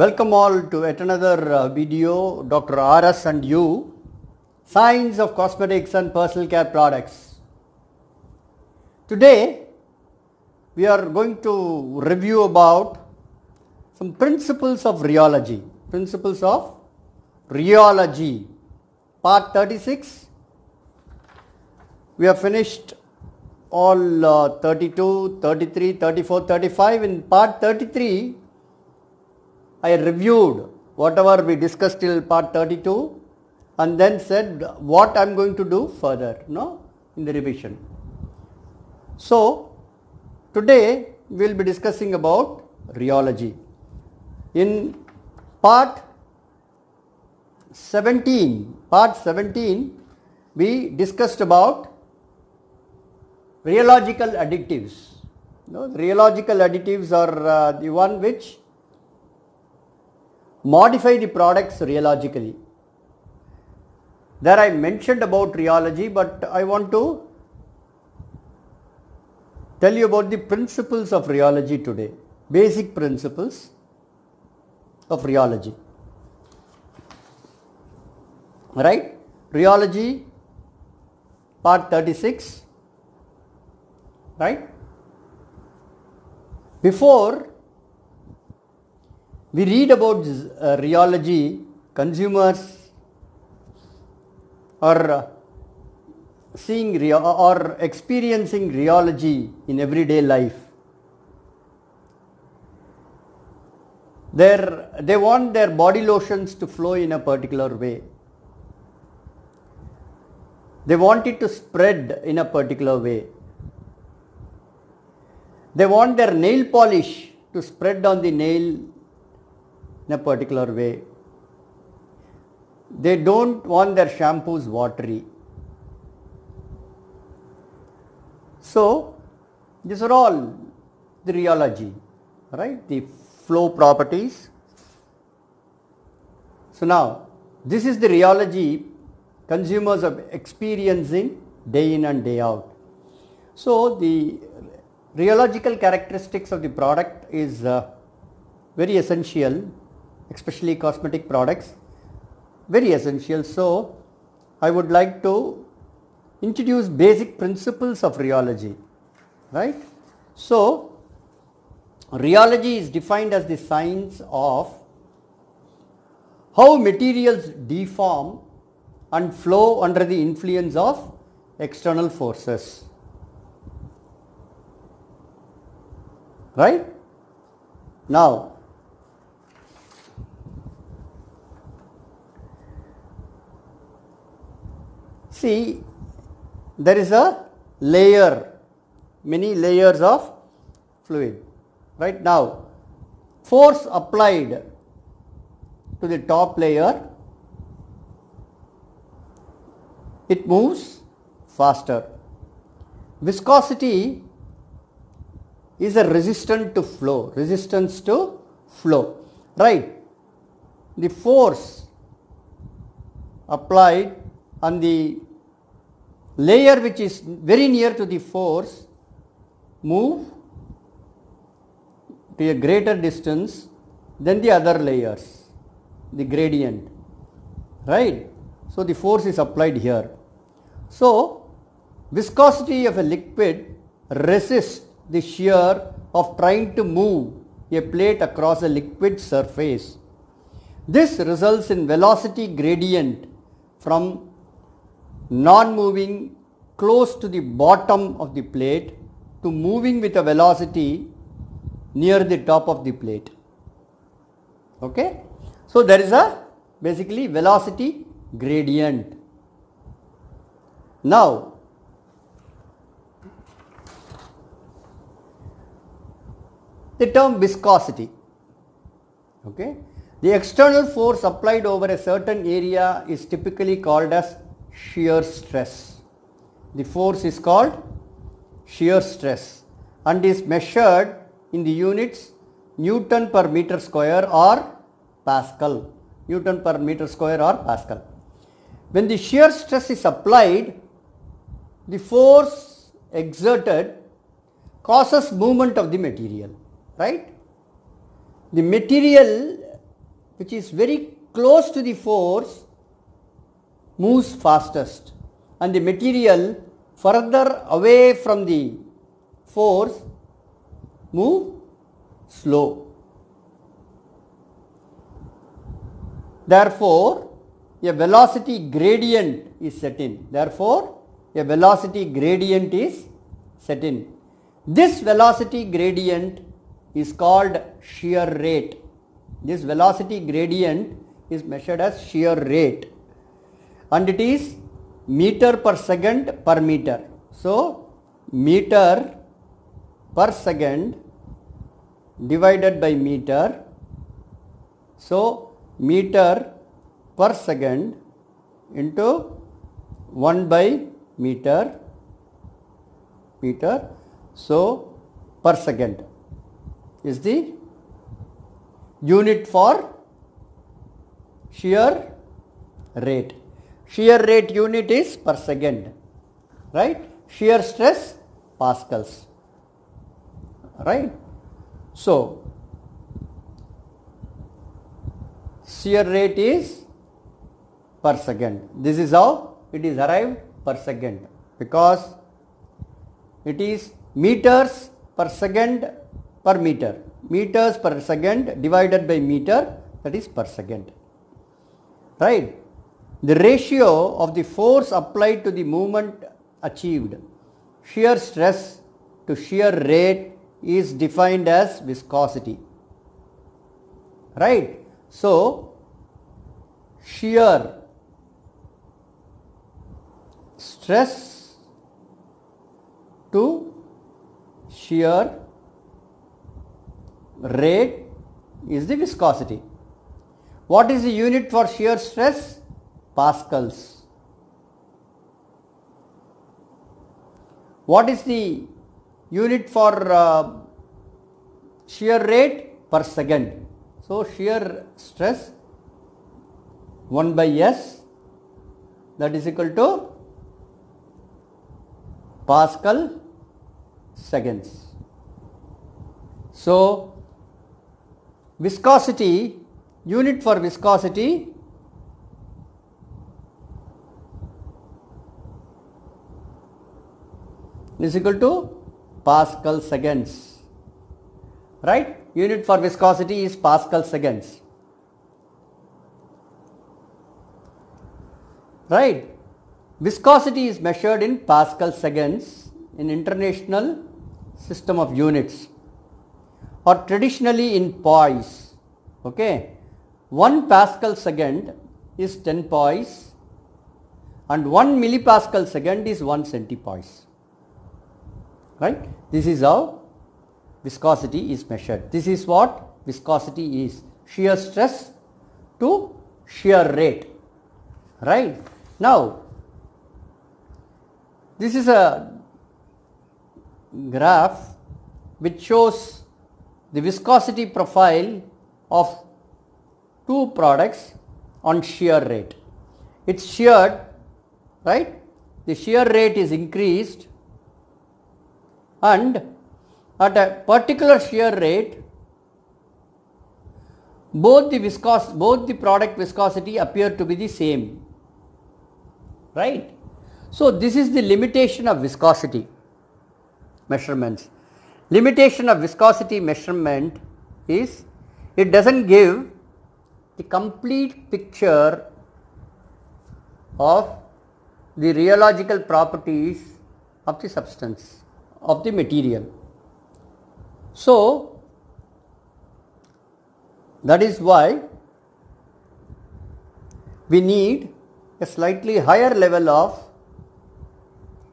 Welcome all to yet another uh, video, Dr. RS and you, Science of Cosmetics and Personal Care Products. Today, we are going to review about some principles of rheology. Principles of rheology, part 36. We have finished all uh, 32, 33, 34, 35. In part 33, I reviewed whatever we discussed till part 32 and then said what I am going to do further no, in the revision. So, today we will be discussing about rheology. In part 17, part 17 we discussed about rheological additives. No, rheological additives are uh, the one which modify the products rheologically. There I mentioned about rheology, but I want to tell you about the principles of rheology today, basic principles of rheology. Right? Rheology, part 36. Right? Before we read about uh, rheology, consumers are uh, seeing re- or experiencing rheology in everyday life. Their, they want their body lotions to flow in a particular way. They want it to spread in a particular way. They want their nail polish to spread on the nail in a particular way. They don't want their shampoos watery. So, these are all the rheology, right? The flow properties. So now, this is the rheology consumers are experiencing day in and day out. So, the rheological characteristics of the product is uh, very essential especially cosmetic products very essential. So i would like to introduce basic principles of rheology right? So rheology is defined as the science of how materials deform and flow under the influence of external forces right? Now see there is a layer many layers of fluid right? Now force applied to the top layer it moves faster. Viscosity is a resistant to flow resistance to flow right? The force applied on the layer which is very near to the force move to a greater distance than the other layers the gradient right? So the force is applied here. So viscosity of a liquid resists the shear of trying to move a plate across a liquid surface. This results in velocity gradient from non-moving close to the bottom of the plate to moving with a velocity near the top of the plate. Okay. So, there is a basically velocity gradient. Now, the term viscosity. Okay. The external force applied over a certain area is typically called as shear stress. The force is called shear stress and is measured in the units Newton per meter square or Pascal. Newton per meter square or Pascal. When the shear stress is applied, the force exerted causes movement of the material, right? The material which is very close to the force moves fastest and the material further away from the force move slow. Therefore, a velocity gradient is set in. Therefore, a velocity gradient is set in. This velocity gradient is called shear rate. This velocity gradient is measured as shear rate and it is meter per second per meter. So, meter per second divided by meter. So, meter per second into 1 by meter meter. So, per second is the unit for shear rate. Shear rate unit is per second, right? Shear stress pascals, right? So, shear rate is per second. This is how it is arrived per second because it is meters per second per meter. Meters per second divided by meter that is per second. Right? The ratio of the force applied to the movement achieved, shear stress to shear rate is defined as viscosity. Right? So, shear stress to shear rate is the viscosity. What is the unit for shear stress? Pascals. What is the unit for uh, shear rate per second? So, shear stress 1 by S that is equal to Pascal seconds. So, viscosity unit for viscosity is equal to Pascal seconds right? Unit for viscosity is Pascal seconds right? Viscosity is measured in Pascal seconds in international system of units or traditionally in poise. Okay? 1 pascal second is 10 poise and 1 millipascal second is 1 centipoise right this is how viscosity is measured this is what viscosity is shear stress to shear rate right now this is a graph which shows the viscosity profile of two products on shear rate. It's sheared, right? The shear rate is increased and at a particular shear rate both the viscos both the product viscosity appear to be the same. Right? So this is the limitation of viscosity measurements. Limitation of viscosity measurement is it doesn't give the complete picture of the rheological properties of the substance of the material. So that is why we need a slightly higher level of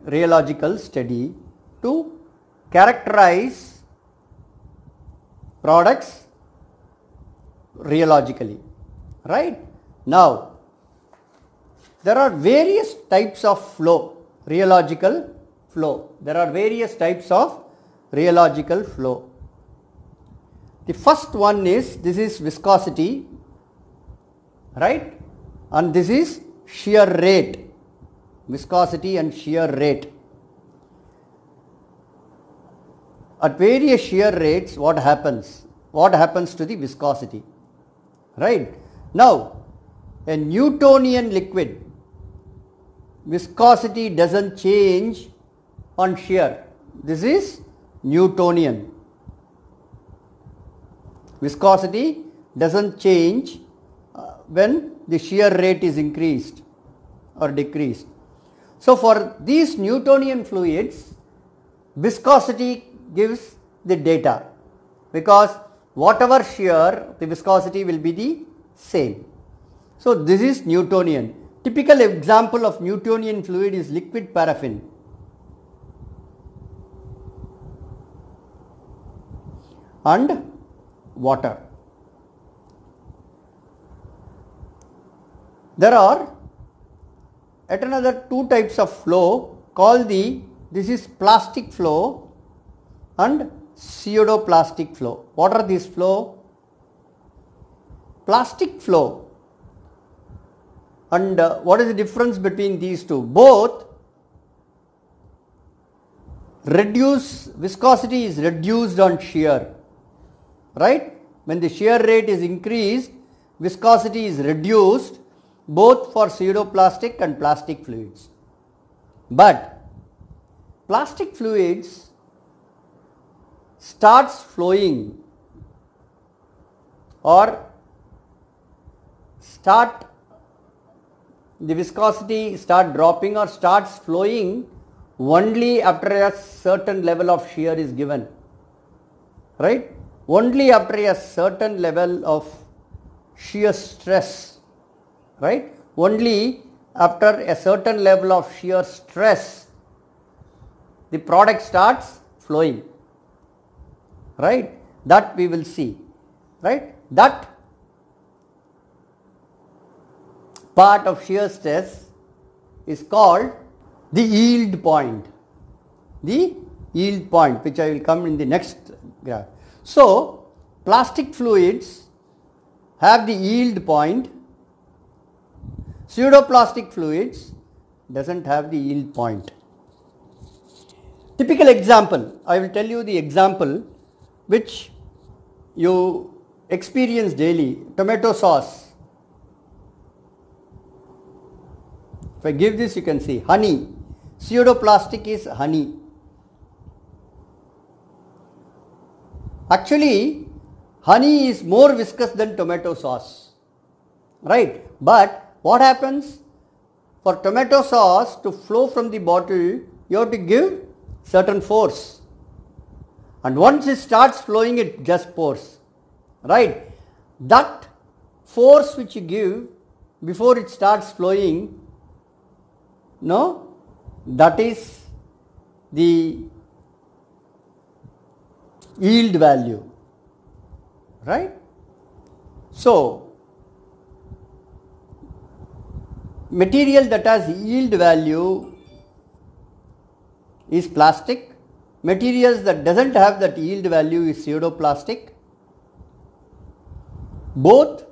rheological study to characterize products rheologically right? Now there are various types of flow rheological flow. There are various types of rheological flow. The first one is this is viscosity right? And this is shear rate viscosity and shear rate. At various shear rates what happens? What happens to the viscosity right. Now, a Newtonian liquid viscosity doesn't change on shear. This is Newtonian. Viscosity doesn't change uh, when the shear rate is increased or decreased. So, for these Newtonian fluids, viscosity gives the data because whatever shear the viscosity will be the same. So, this is Newtonian. Typical example of Newtonian fluid is liquid paraffin. And water. There are at another two types of flow called the this is plastic flow and pseudoplastic flow. What are these flow? Plastic flow and uh, what is the difference between these two? Both reduce viscosity is reduced on shear right. When the shear rate is increased, viscosity is reduced both for pseudoplastic and plastic fluids. But plastic fluids starts flowing or start the viscosity start dropping or starts flowing only after a certain level of shear is given right only after a certain level of shear stress, right? Only after a certain level of shear stress, the product starts flowing, right? That we will see, right? That part of shear stress is called the yield point, the yield point which I will come in the next graph. So, plastic fluids have the yield point, pseudoplastic fluids doesn't have the yield point. Typical example, I will tell you the example which you experience daily, tomato sauce. If I give this you can see honey, pseudoplastic is honey Actually, honey is more viscous than tomato sauce, right? But what happens? For tomato sauce to flow from the bottle, you have to give certain force. And once it starts flowing, it just pours, right? That force which you give before it starts flowing, no, that is the yield value, right? So, material that has yield value is plastic, materials that doesn't have that yield value is pseudoplastic. Both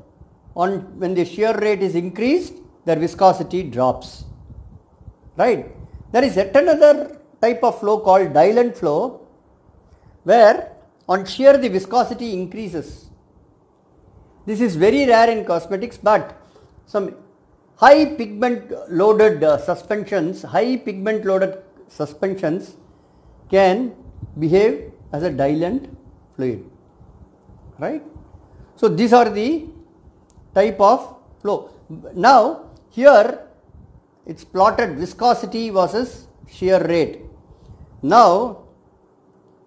on when the shear rate is increased, their viscosity drops, right? There is yet another type of flow called dilatant flow where on shear the viscosity increases. This is very rare in cosmetics but some high pigment loaded uh, suspensions, high pigment loaded suspensions can behave as a dilatant fluid, right. So, these are the type of flow. Now, here it is plotted viscosity versus shear rate. Now,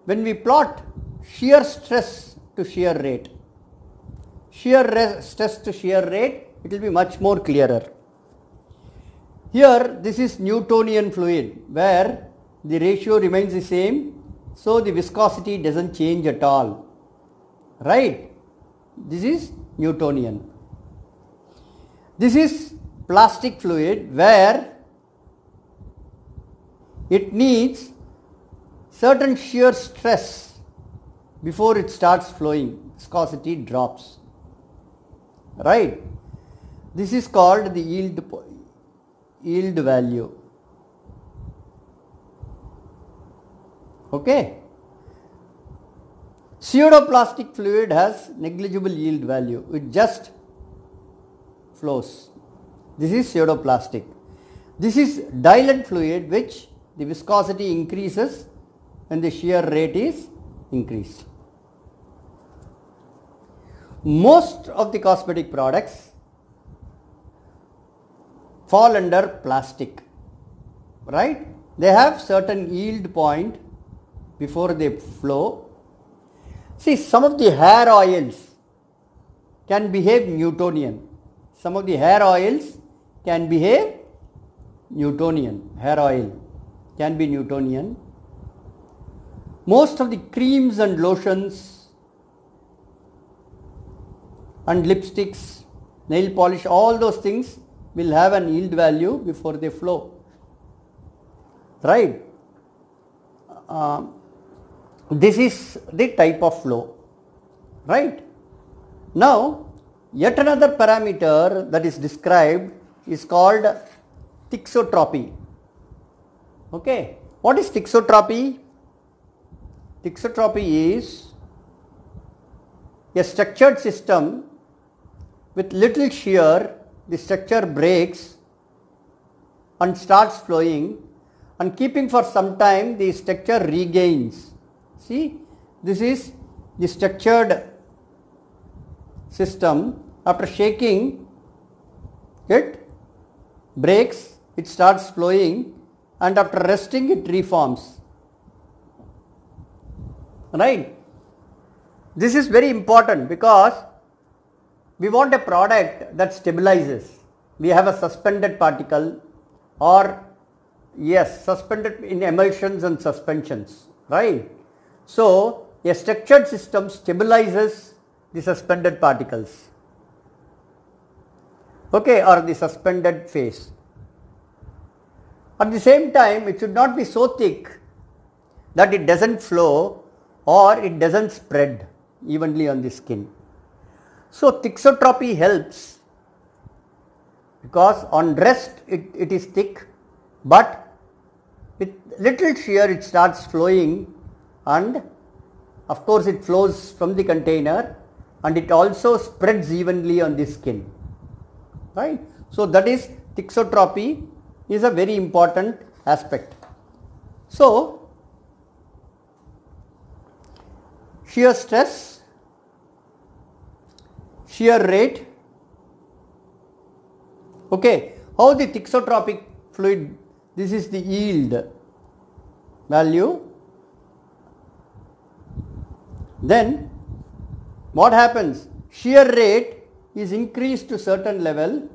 when we plot shear stress to shear rate. Shear stress to shear rate, it will be much more clearer. Here, this is Newtonian fluid where the ratio remains the same, so the viscosity doesn't change at all, right? This is Newtonian. This is plastic fluid where it needs certain shear stress before it starts flowing viscosity drops right this is called the yield yield value okay pseudoplastic fluid has negligible yield value it just flows. This is pseudoplastic. This is dilatant fluid which the viscosity increases when the shear rate is increased. Most of the cosmetic products fall under plastic, right? They have certain yield point before they flow. See, some of the hair oils can behave Newtonian. Some of the hair oils can behave Newtonian. Hair oil can be Newtonian. Most of the creams and lotions and lipsticks, nail polish, all those things will have an yield value before they flow. Right? Uh, this is the type of flow. Right? Now, yet another parameter that is described is called thixotropy. Okay, what is thixotropy? Thixotropy is a structured system with little shear, the structure breaks and starts flowing and keeping for some time the structure regains. See, this is the structured system after shaking it breaks, it starts flowing and after resting it reforms. Right? This is very important because we want a product that stabilizes. We have a suspended particle or yes, suspended in emulsions and suspensions, right? So, a structured system stabilizes the suspended particles, okay, or the suspended phase. At the same time, it should not be so thick that it doesn't flow or it doesn't spread evenly on the skin. So, thixotropy helps because on rest it, it is thick, but with little shear it starts flowing and of course it flows from the container and it also spreads evenly on the skin right. So, that is thixotropy is a very important aspect. So, shear stress, shear rate, okay, how the thixotropic fluid, this is the yield value, then what happens? Shear rate is increased to certain level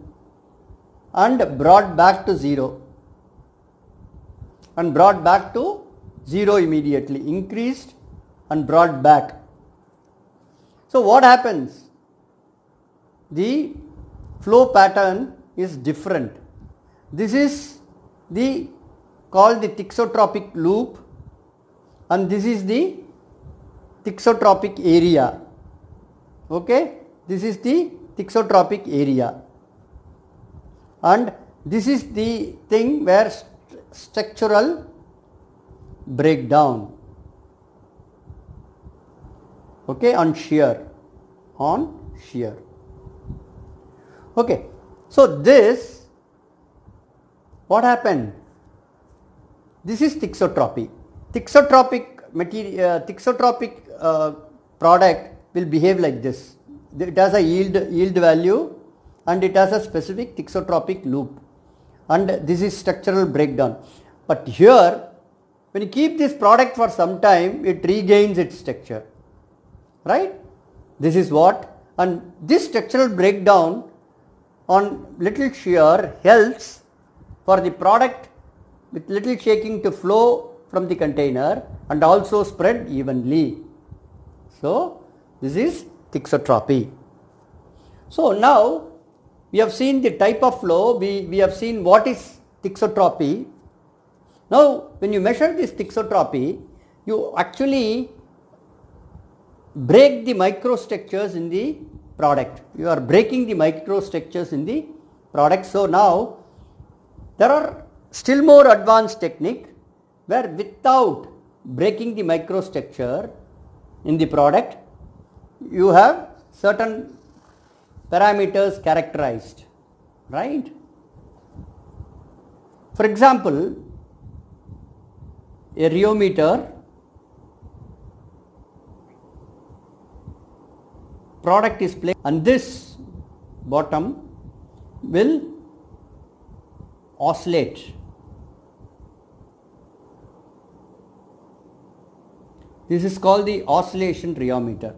and brought back to 0 and brought back to 0 immediately, increased and brought back. So, what happens? The flow pattern is different. This is the called the thixotropic loop and this is the thixotropic area. Okay, this is the thixotropic area and this is the thing where st structural breakdown okay on shear on shear okay. So this what happened? This is thixotropy thixotropic material uh, thixotropic uh, product will behave like this. It has a yield yield value and it has a specific thixotropic loop. And this is structural breakdown. But here when you keep this product for some time it regains its structure. Right? This is what? And this structural breakdown on little shear helps for the product with little shaking to flow from the container and also spread evenly. So, this is thixotropy. So, now we have seen the type of flow, we, we have seen what is thixotropy. Now, when you measure this thixotropy, you actually break the microstructures in the product. You are breaking the microstructures in the product. So, now there are still more advanced technique where without breaking the microstructure in the product, you have certain parameters characterized right? For example, a rheometer product is placed and this bottom will oscillate. This is called the oscillation rheometer.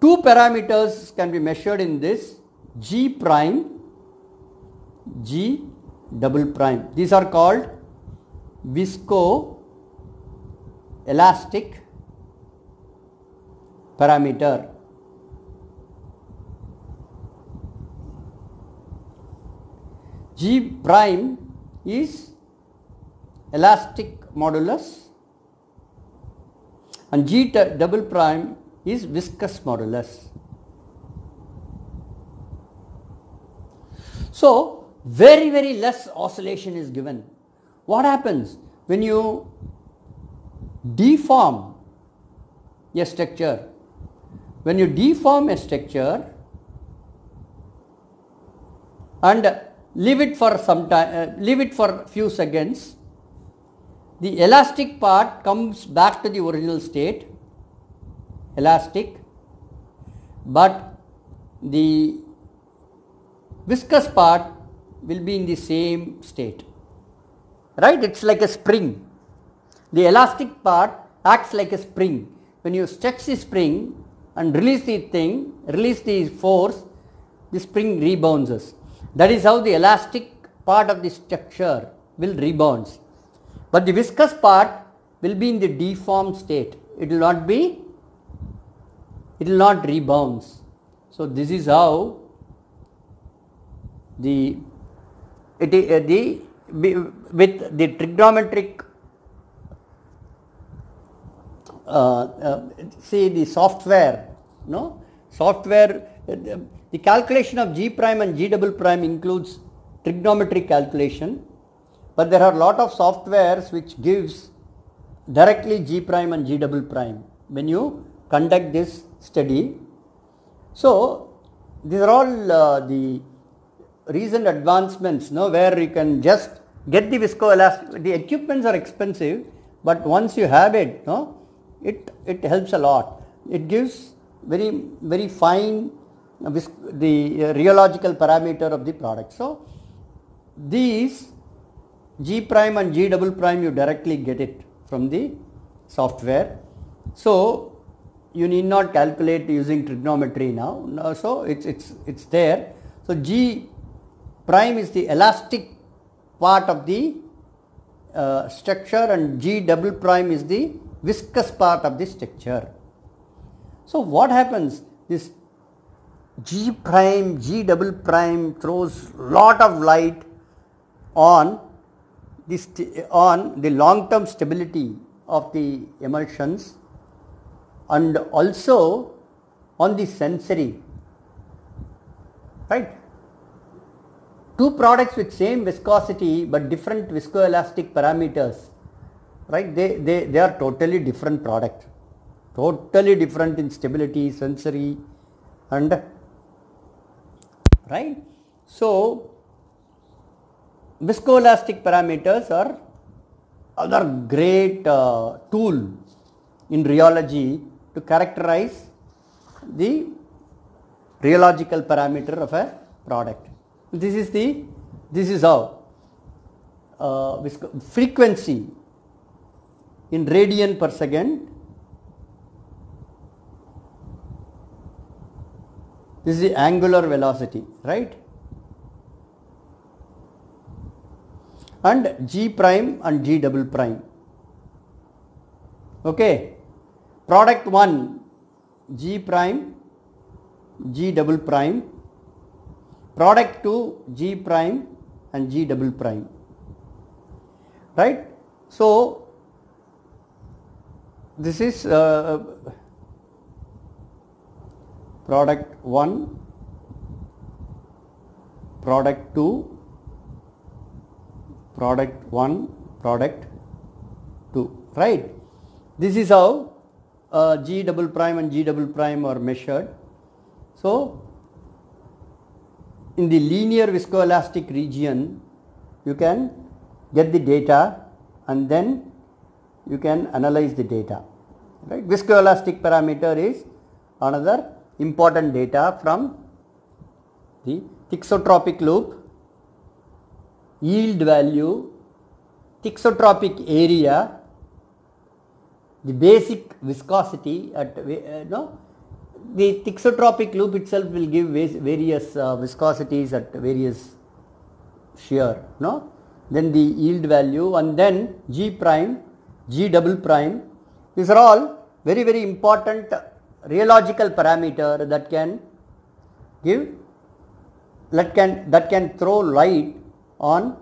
Two parameters can be measured in this G prime, G double prime. These are called visco elastic parameter. G prime is elastic modulus and G double prime is viscous modulus. So, very very less oscillation is given. What happens when you deform a structure? When you deform a structure and leave it for some time, uh, leave it for few seconds, the elastic part comes back to the original state, elastic, but the viscous part will be in the same state. Right? It's like a spring. The elastic part acts like a spring. When you stretch the spring and release the thing, release the force, the spring rebounds. That is how the elastic part of the structure will rebounds. But the viscous part will be in the deformed state. It will not be, it will not rebounds. So this is how the it is uh, the with the trigonometric uh, uh, see the software no software uh, the calculation of g prime and g double prime includes trigonometric calculation but there are lot of softwares which gives directly g prime and g double prime when you conduct this study so these are all uh, the recent advancements no, where you can just get the viscoelastic, the equipments are expensive, but once you have it, no, it, it helps a lot. It gives very, very fine the uh, rheological parameter of the product. So, these G prime and G double prime you directly get it from the software. So, you need not calculate using trigonometry now. No, so, it's, it's, it's there. So, G prime is the elastic part of the uh, structure and G double prime is the viscous part of the structure. So what happens? This G prime, G double prime throws lot of light on this on the long term stability of the emulsions and also on the sensory right? Two products with same viscosity but different viscoelastic parameters right? They, they, they are totally different product totally different in stability sensory and right so viscoelastic parameters are other great uh, tool in rheology to characterize the rheological parameter of a product this is the, this is how uh, frequency in radian per second. This is the angular velocity, right? And G prime and G double prime. Okay. Product 1 G prime, G double prime product 2 G prime and G double prime right. So, this is uh, product 1, product 2, product 1, product 2 right. This is how uh, G double prime and G double prime are measured. So, in the linear viscoelastic region you can get the data and then you can analyze the data right viscoelastic parameter is another important data from the thixotropic loop yield value thixotropic area the basic viscosity at uh, no the thixotropic loop itself will give various uh, viscosities at various shear no? Then the yield value and then g prime g double prime. These are all very very important rheological parameter that can give that can that can throw light on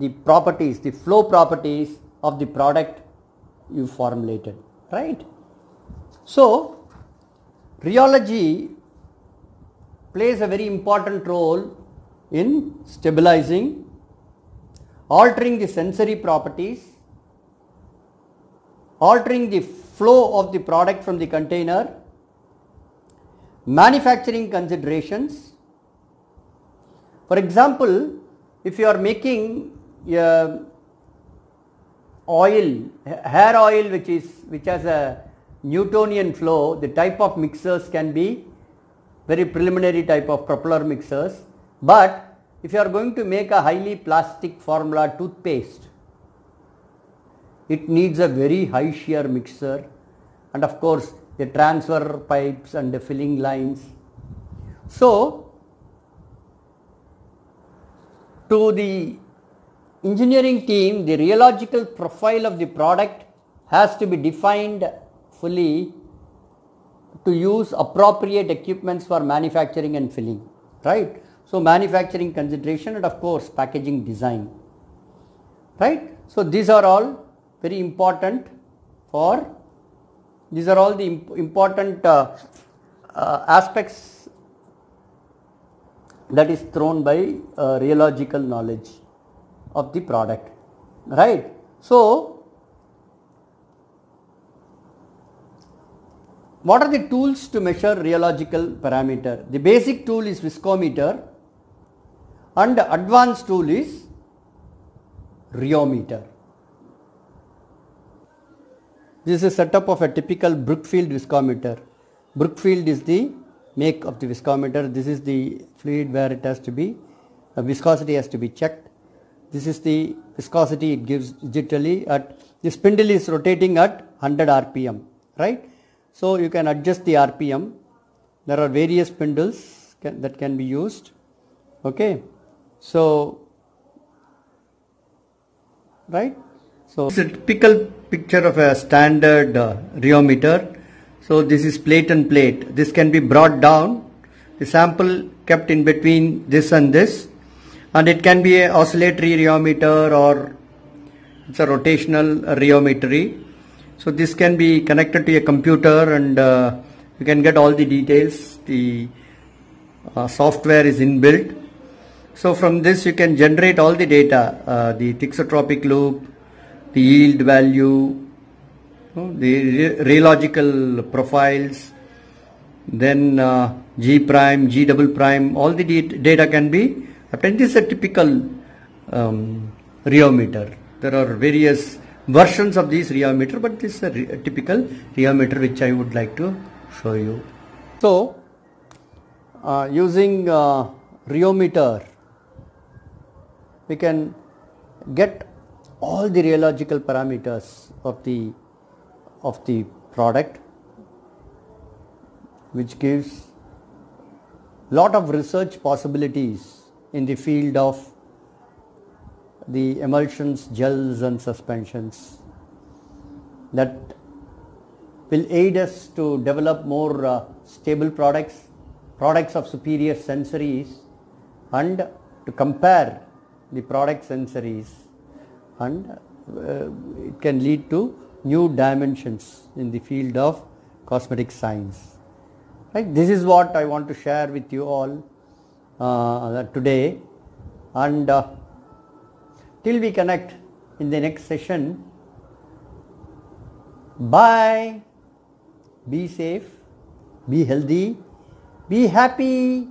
the properties the flow properties of the product you formulated right? So Rheology plays a very important role in stabilizing, altering the sensory properties, altering the flow of the product from the container, manufacturing considerations. For example, if you are making a oil, hair oil which is which has a Newtonian flow, the type of mixers can be very preliminary type of propeller mixers. But if you are going to make a highly plastic formula toothpaste, it needs a very high shear mixer and of course the transfer pipes and the filling lines. So, to the engineering team, the rheological profile of the product has to be defined fully to use appropriate equipments for manufacturing and filling, right? So, manufacturing consideration and of course packaging design, right? So, these are all very important for, these are all the imp important uh, uh, aspects that is thrown by uh, rheological knowledge of the product, right? So, What are the tools to measure rheological parameter? The basic tool is viscometer and the advanced tool is rheometer. This is a setup of a typical Brookfield viscometer. Brookfield is the make of the viscometer. This is the fluid where it has to be, the viscosity has to be checked. This is the viscosity it gives digitally at, the spindle is rotating at 100 rpm, right? So you can adjust the RPM. There are various spindles can, that can be used. Okay. So, right. So it's a typical picture of a standard uh, rheometer. So this is plate and plate. This can be brought down. The sample kept in between this and this and it can be a oscillatory rheometer or it's a rotational rheometry so this can be connected to a computer and uh, you can get all the details. The uh, software is inbuilt. So from this you can generate all the data, uh, the thixotropic loop, the yield value, the rheological profiles, then uh, G prime, G double prime, all the data can be obtained. This is a typical um, rheometer. There are various versions of these rheometer but this is a, a typical rheometer which I would like to show you. So uh, using uh, rheometer we can get all the rheological parameters of the of the product which gives lot of research possibilities in the field of the emulsions, gels and suspensions that will aid us to develop more uh, stable products, products of superior sensories and to compare the product sensories and uh, it can lead to new dimensions in the field of cosmetic science. Right? This is what I want to share with you all uh, today and uh, Till we connect in the next session, bye. Be safe, be healthy, be happy.